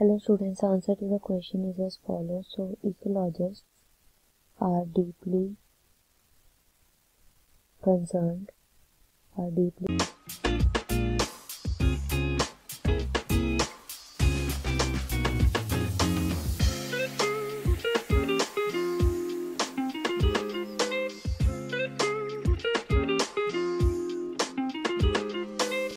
Hello students, answer to the question is as follows. So ecologists are deeply concerned, are deeply